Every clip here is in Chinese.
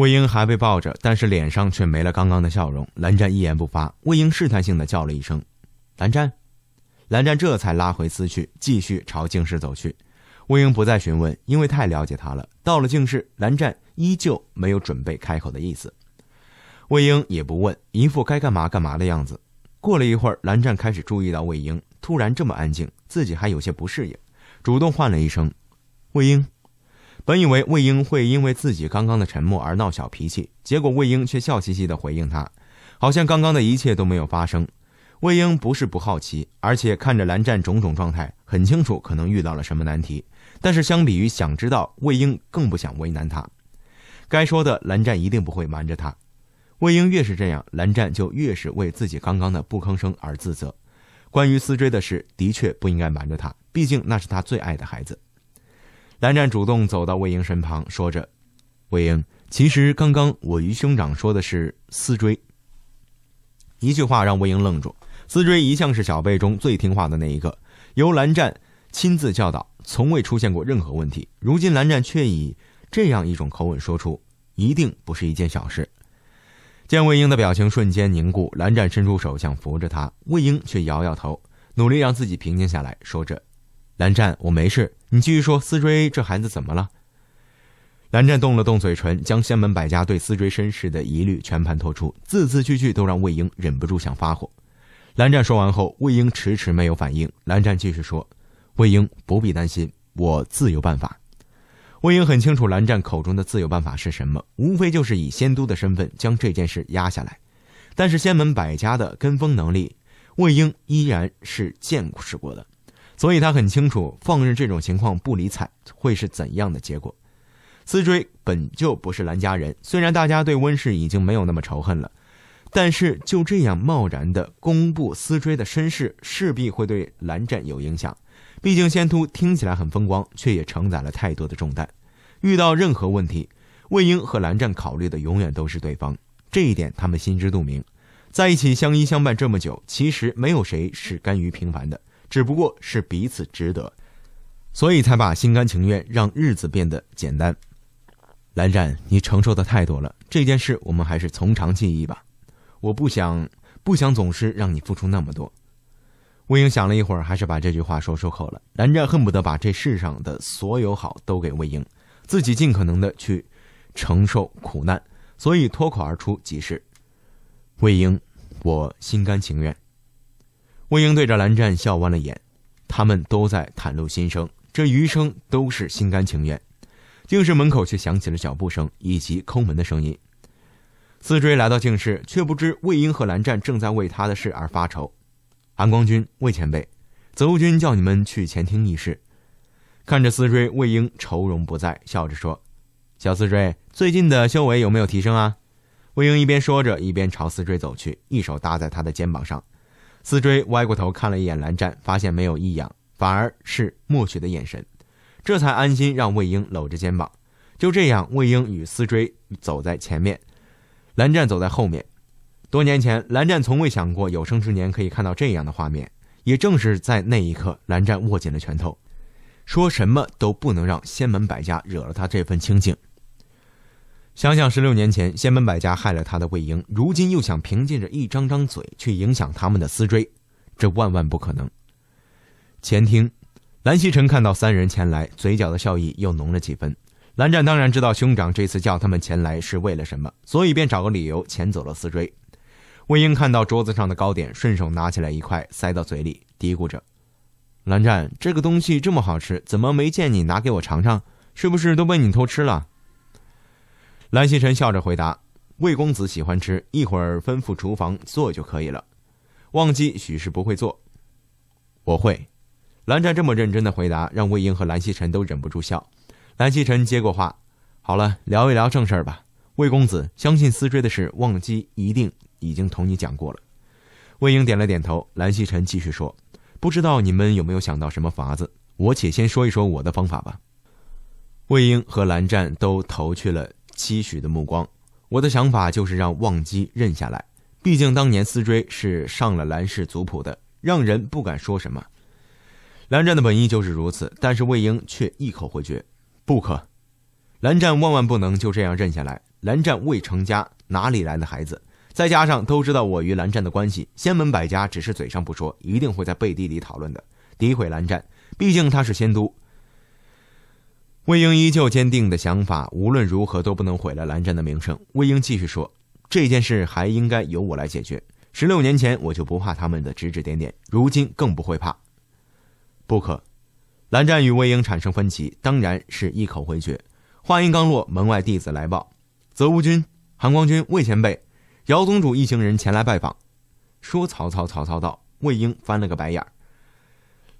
魏婴还被抱着，但是脸上却没了刚刚的笑容。蓝湛一言不发。魏婴试探性的叫了一声：“蓝湛。”蓝湛这才拉回思绪，继续朝静室走去。魏婴不再询问，因为太了解他了。到了静室，蓝湛依旧没有准备开口的意思。魏婴也不问，一副该干嘛干嘛的样子。过了一会儿，蓝湛开始注意到魏婴突然这么安静，自己还有些不适应，主动唤了一声：“魏婴。”本以为魏婴会因为自己刚刚的沉默而闹小脾气，结果魏婴却笑嘻嘻地回应他，好像刚刚的一切都没有发生。魏婴不是不好奇，而且看着蓝湛种种状态，很清楚可能遇到了什么难题。但是相比于想知道，魏婴更不想为难他。该说的，蓝湛一定不会瞒着他。魏婴越是这样，蓝湛就越是为自己刚刚的不吭声而自责。关于思追的事，的确不应该瞒着他，毕竟那是他最爱的孩子。蓝湛主动走到魏婴身旁，说着：“魏婴，其实刚刚我与兄长说的是思追。”一句话让魏婴愣住。思追一向是小辈中最听话的那一个，由蓝湛亲自教导，从未出现过任何问题。如今蓝湛却以这样一种口吻说出，一定不是一件小事。见魏婴的表情瞬间凝固，蓝湛伸出手想扶着他，魏婴却摇摇头，努力让自己平静下来，说着：“蓝湛，我没事，你继续说，思追这孩子怎么了？”蓝湛动了动嘴唇，将仙门百家对思追身世的疑虑全盘托出，字字句句都让魏婴忍不住想发火。蓝湛说完后，魏婴迟迟没有反应。蓝湛继续说：“魏婴不必担心，我自有办法。”魏婴很清楚蓝湛口中的自有办法是什么，无非就是以仙都的身份将这件事压下来。但是仙门百家的跟风能力，魏婴依然是见识过的，所以他很清楚放任这种情况不理睬会是怎样的结果。思追本就不是蓝家人，虽然大家对温氏已经没有那么仇恨了。但是就这样贸然的公布思追的身世，势必会对蓝湛有影响。毕竟仙都听起来很风光，却也承载了太多的重担。遇到任何问题，魏婴和蓝湛考虑的永远都是对方，这一点他们心知肚明。在一起相依相伴这么久，其实没有谁是甘于平凡的，只不过是彼此值得，所以才把心甘情愿让日子变得简单。蓝湛，你承受的太多了，这件事我们还是从长计议吧。我不想，不想总是让你付出那么多。魏婴想了一会儿，还是把这句话说出口了。蓝湛恨不得把这世上的所有好都给魏婴，自己尽可能的去承受苦难，所以脱口而出即是：“魏婴，我心甘情愿。”魏婴对着蓝湛笑弯了眼，他们都在袒露心声，这余生都是心甘情愿。静室门口却响起了脚步声以及抠门的声音。思追来到静室，却不知魏婴和蓝湛正在为他的事而发愁。安光君、魏前辈，泽无君叫你们去前厅议事。看着思追，魏婴愁容不在，笑着说：“小思追，最近的修为有没有提升啊？”魏婴一边说着，一边朝思追走去，一手搭在他的肩膀上。思追歪过头看了一眼蓝湛，发现没有异样，反而是默许的眼神，这才安心让魏婴搂着肩膀。就这样，魏婴与思追走在前面。蓝湛走在后面。多年前，蓝湛从未想过有生之年可以看到这样的画面。也正是在那一刻，蓝湛握紧了拳头，说什么都不能让仙门百家惹了他这份清静。想想十六年前，仙门百家害了他的魏婴，如今又想凭借着一张张嘴去影响他们的思追，这万万不可能。前厅，蓝曦臣看到三人前来，嘴角的笑意又浓了几分。蓝湛当然知道兄长这次叫他们前来是为了什么，所以便找个理由遣走了思追。魏婴看到桌子上的糕点，顺手拿起来一块塞到嘴里，嘀咕着：“蓝湛，这个东西这么好吃，怎么没见你拿给我尝尝？是不是都被你偷吃了？”蓝曦臣笑着回答：“魏公子喜欢吃，一会儿吩咐厨房做就可以了。忘记许是不会做，我会。”蓝湛这么认真的回答，让魏婴和蓝曦臣都忍不住笑。蓝曦臣接过话：“好了，聊一聊正事儿吧。魏公子，相信思追的事，忘机一定已经同你讲过了。”魏婴点了点头。蓝曦臣继续说：“不知道你们有没有想到什么法子？我且先说一说我的方法吧。”魏婴和蓝湛都投去了期许的目光。我的想法就是让忘机认下来，毕竟当年思追是上了蓝氏族谱的，让人不敢说什么。蓝湛的本意就是如此，但是魏婴却一口回绝。不可，蓝湛万万不能就这样认下来。蓝湛未成家，哪里来的孩子？再加上都知道我与蓝湛的关系，仙门百家只是嘴上不说，一定会在背地里讨论的，诋毁蓝湛。毕竟他是仙都。魏婴依旧坚定的想法，无论如何都不能毁了蓝湛的名声。魏婴继续说：“这件事还应该由我来解决。十六年前我就不怕他们的指指点点，如今更不会怕。”不可。蓝湛与魏婴产生分歧，当然是一口回绝。话音刚落，门外弟子来报：泽无君、韩光君、魏前辈。姚宗主一行人前来拜访，说：“曹操，曹操到。”魏婴翻了个白眼儿。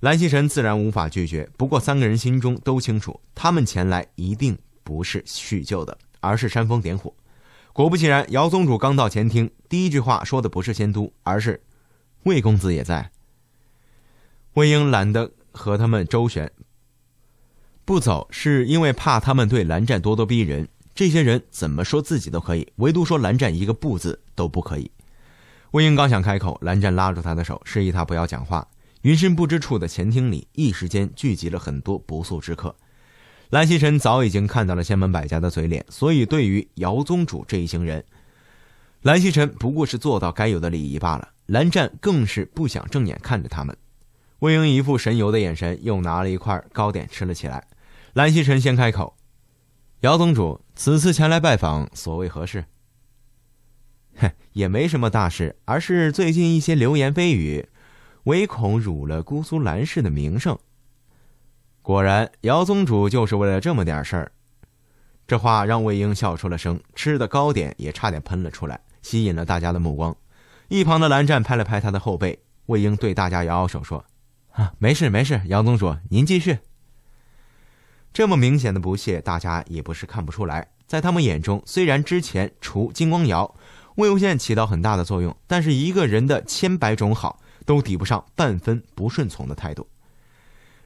蓝曦臣自然无法拒绝，不过三个人心中都清楚，他们前来一定不是叙旧的，而是煽风点火。果不其然，姚宗主刚到前厅，第一句话说的不是仙都，而是魏公子也在。魏婴懒得和他们周旋，不走是因为怕他们对蓝湛咄咄逼人。这些人怎么说自己都可以，唯独说蓝湛一个不字都不可以。魏婴刚想开口，蓝湛拉住他的手，示意他不要讲话。云深不知处的前厅里，一时间聚集了很多不速之客。蓝曦臣早已经看到了仙门百家的嘴脸，所以对于姚宗主这一行人，蓝曦臣不过是做到该有的礼仪罢了。蓝湛更是不想正眼看着他们。魏婴一副神游的眼神，又拿了一块糕点吃了起来。蓝曦臣先开口。姚宗主此次前来拜访，所谓何事？哼，也没什么大事，而是最近一些流言蜚语，唯恐辱了姑苏蓝氏的名声。果然，姚宗主就是为了这么点事儿。这话让魏婴笑出了声，吃的糕点也差点喷了出来，吸引了大家的目光。一旁的蓝湛拍了拍他的后背，魏婴对大家摇摇手说：“啊，没事没事，姚宗主您继续。”这么明显的不屑，大家也不是看不出来。在他们眼中，虽然之前除金光瑶、魏无羡起到很大的作用，但是一个人的千百种好都抵不上半分不顺从的态度。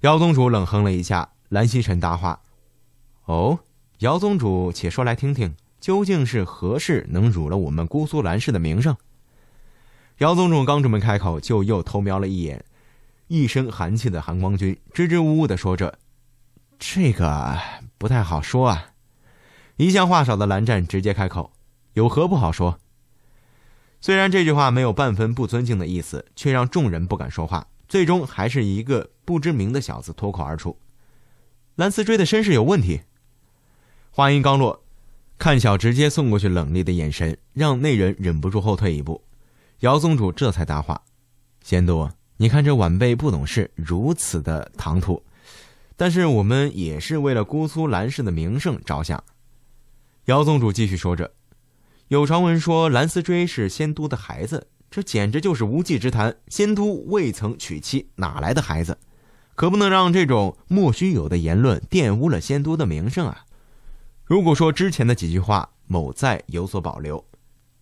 姚宗主冷哼了一下，蓝曦臣答话：“哦，姚宗主，且说来听听，究竟是何事能辱了我们姑苏蓝氏的名声？”姚宗主刚准备开口，就又偷瞄了一眼一身寒气的韩光君，支支吾吾的说着。这个不太好说啊！一向话少的蓝湛直接开口：“有何不好说？”虽然这句话没有半分不尊敬的意思，却让众人不敢说话。最终还是一个不知名的小子脱口而出：“蓝思追的身世有问题。”话音刚落，看小直接送过去冷厉的眼神，让那人忍不住后退一步。姚宗主这才答话：“仙都，你看这晚辈不懂事，如此的唐突。”但是我们也是为了姑苏蓝氏的名声着想。姚宗主继续说着：“有传闻说蓝思追是仙都的孩子，这简直就是无稽之谈。仙都未曾娶妻，哪来的孩子？可不能让这种莫须有的言论玷污了仙都的名声啊！如果说之前的几句话某在有所保留，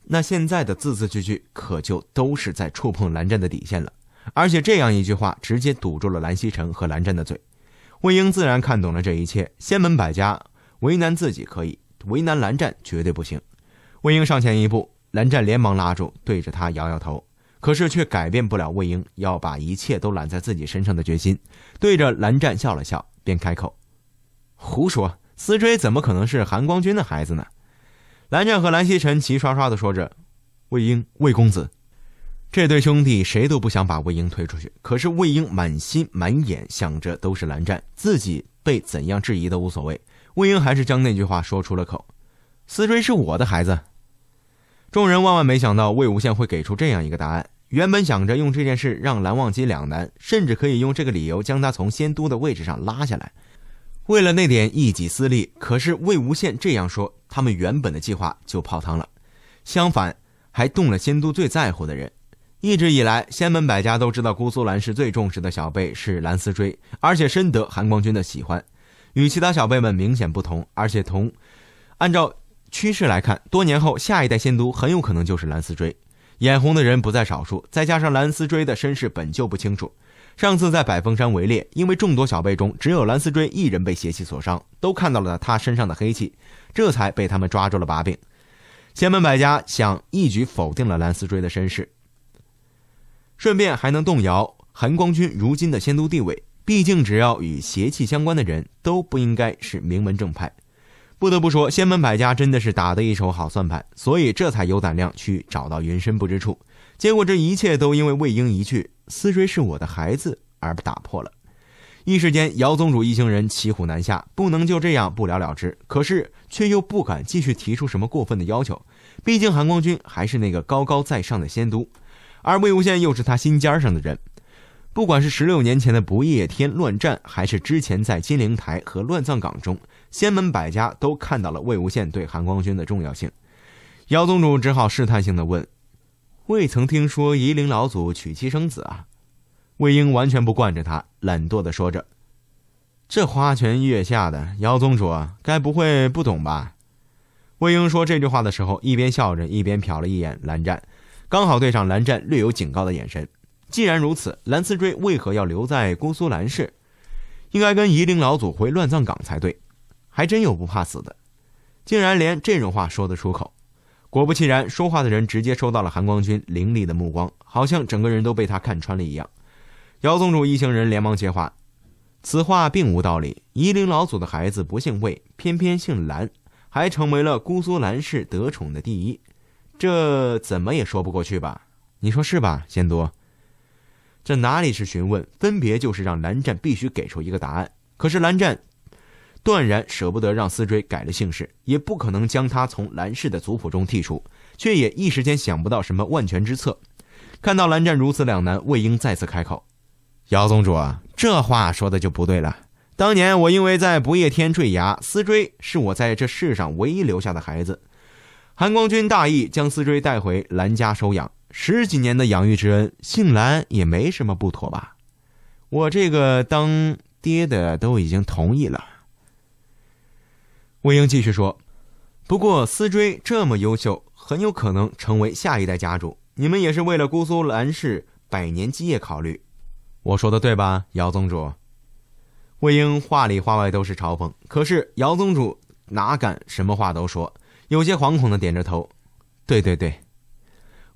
那现在的字字句句可就都是在触碰蓝湛的底线了。而且这样一句话，直接堵住了蓝曦臣和蓝湛的嘴。”魏婴自然看懂了这一切，仙门百家为难自己可以，为难蓝湛绝对不行。魏婴上前一步，蓝湛连忙拉住，对着他摇摇头，可是却改变不了魏婴要把一切都揽在自己身上的决心。对着蓝湛笑了笑，便开口：“胡说，思追怎么可能是韩光君的孩子呢？”蓝湛和蓝曦臣齐刷刷地说着：“魏婴，魏公子。”这对兄弟谁都不想把魏婴推出去，可是魏婴满心满眼想着都是蓝湛，自己被怎样质疑都无所谓。魏婴还是将那句话说出了口：“思追是我的孩子。”众人万万没想到魏无羡会给出这样一个答案。原本想着用这件事让蓝忘机两难，甚至可以用这个理由将他从仙都的位置上拉下来，为了那点一己私利。可是魏无羡这样说，他们原本的计划就泡汤了。相反，还动了仙都最在乎的人。一直以来，仙门百家都知道姑苏蓝氏最重视的小辈是蓝思追，而且深得韩光君的喜欢。与其他小辈们明显不同，而且同按照趋势来看，多年后下一代仙都很有可能就是蓝思追。眼红的人不在少数，再加上蓝思追的身世本就不清楚。上次在百峰山围猎，因为众多小辈中只有蓝思追一人被邪气所伤，都看到了他身上的黑气，这才被他们抓住了把柄。仙门百家想一举否定了蓝思追的身世。顺便还能动摇韩光君如今的仙都地位。毕竟，只要与邪气相关的人都不应该是名门正派。不得不说，仙门百家真的是打的一手好算盘，所以这才有胆量去找到云深不知处。结果这一切都因为魏婴一句“思追是我的孩子”而打破了。一时间，姚宗主一行人骑虎难下，不能就这样不了了之。可是却又不敢继续提出什么过分的要求，毕竟韩光君还是那个高高在上的仙都，而魏无羡又是他心尖上的人。不管是十六年前的不夜天乱战，还是之前在金陵台和乱葬岗中，仙门百家都看到了魏无羡对韩光君的重要性。姚宗主只好试探性的问：“未曾听说夷陵老祖娶妻生子啊？”魏婴完全不惯着他，懒惰的说着：“这花前月下的，姚宗主该不会不懂吧？”魏婴说这句话的时候，一边笑着，一边瞟了一眼蓝湛，刚好对上蓝湛略有警告的眼神。既然如此，蓝思追为何要留在姑苏蓝氏？应该跟夷陵老祖回乱葬岗才对。还真有不怕死的，竟然连这种话说得出口。果不其然，说话的人直接收到了韩光君凌厉的目光，好像整个人都被他看穿了一样。姚宗主一行人连忙接话：“此话并无道理。夷陵老祖的孩子不姓魏，偏偏姓蓝，还成为了姑苏蓝氏得宠的第一，这怎么也说不过去吧？你说是吧，仙都？”这哪里是询问，分别就是让蓝湛必须给出一个答案。可是蓝湛断然舍不得让思追改了姓氏，也不可能将他从蓝氏的族谱中剔除，却也一时间想不到什么万全之策。看到蓝湛如此两难，魏婴再次开口：“姚宗主啊，这话说的就不对了。当年我因为在不夜天坠崖，思追是我在这世上唯一留下的孩子。韩光君大义，将思追带回蓝家收养。”十几年的养育之恩，姓蓝也没什么不妥吧？我这个当爹的都已经同意了。魏婴继续说：“不过思追这么优秀，很有可能成为下一代家主。你们也是为了姑苏蓝氏百年基业考虑，我说的对吧，姚宗主？”魏婴话里话外都是嘲讽，可是姚宗主哪敢什么话都说，有些惶恐的点着头：“对对对。”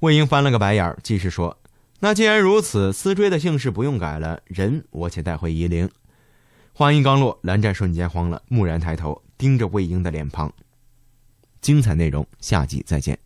魏婴翻了个白眼，继续说：“那既然如此，思追的姓氏不用改了，人我且带回夷陵。”话音刚落，蓝湛瞬间慌了，蓦然抬头，盯着魏婴的脸庞。精彩内容，下集再见。